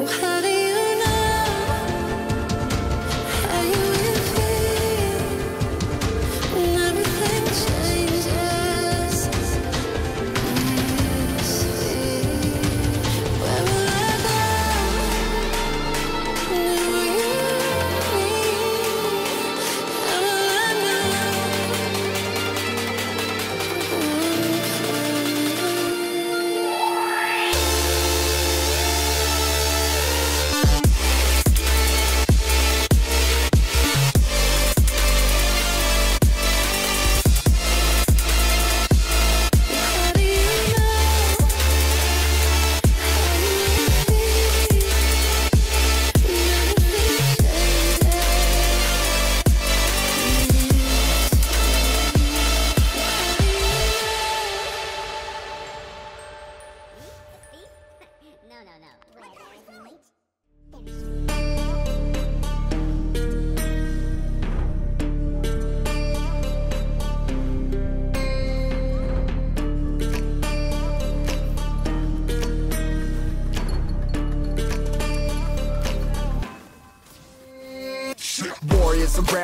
I'm do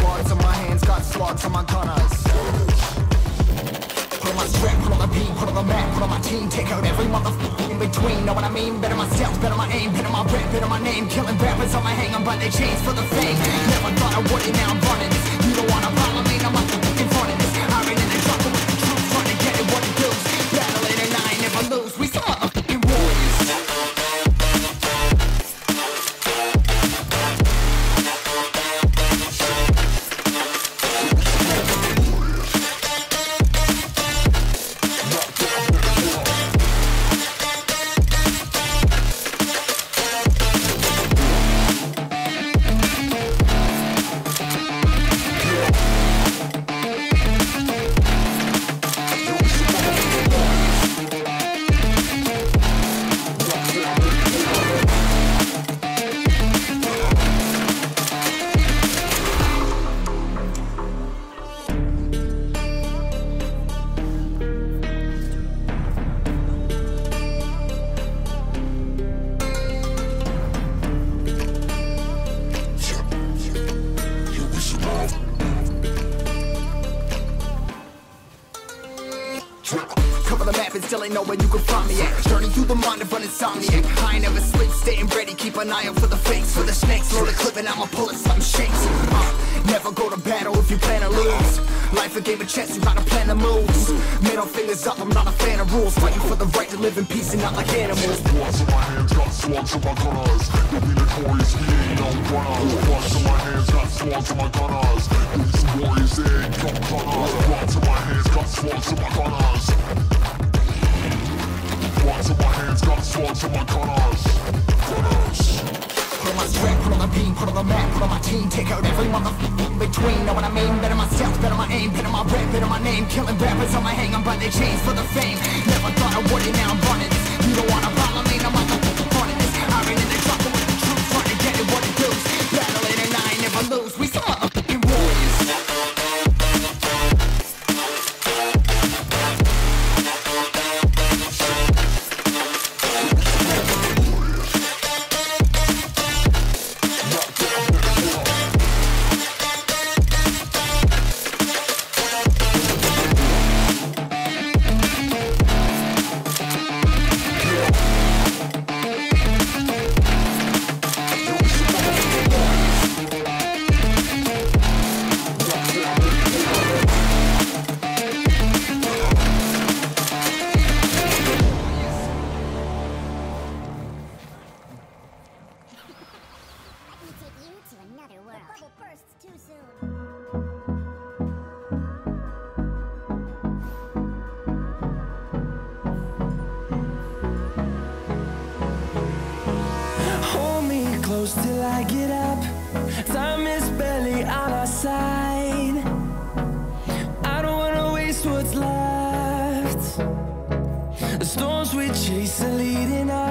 Bloods on my hands, got slugs on my gunners. Put on my strap, put on the beat, put on the map, put on my team Take out every motherfucker in between, know what I mean? Better myself, better my aim, better my rap, better my name. Killing rappers on my hang, I'm by their chains for the fame. Never Cover the map and still ain't know where you can find me at. Journey through the mind of an insomniac I ain't never sleep, staying ready, keep an eye out for the fakes For the snakes, load the clip and I'ma pull it, something shakes. Uh, Never go to battle if you plan to lose. Life a game of chess, you gotta plan the moves Middle fingers up, I'm not a fan of rules. Fighting for the right to live in peace and not like animals. Bloods in my hands, got slugs on my gunners. You'll be notorious, we ain't no runners. Bloods in my hands, got slugs on my gunners. We some warriors, they ain't no gunners Bloods in my hands, got slugs on my gunners on my Put on my strap, put on the beam, put on the map, put on my team. Take out every motherfucker between, know what I mean? Better myself, better my aim, better my rap, better my name. Killing rappers on my hang, I'm by their chains for the fame. Never thought I would it, now I'm running You don't wanna another world. The bubble bursts too soon. Hold me close till I get up. Time is barely on our side. I don't wanna waste what's left. The storms we chase are leading us,